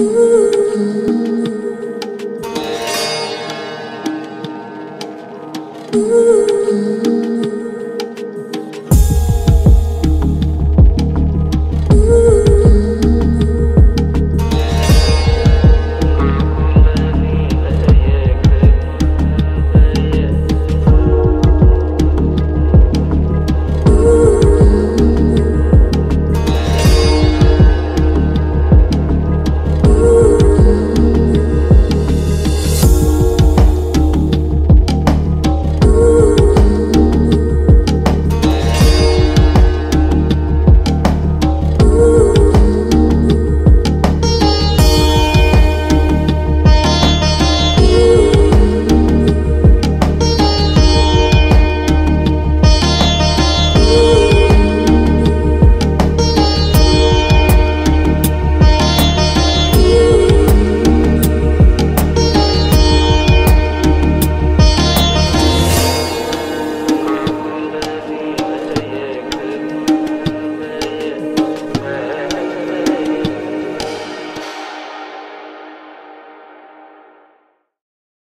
Ooh. Ooh.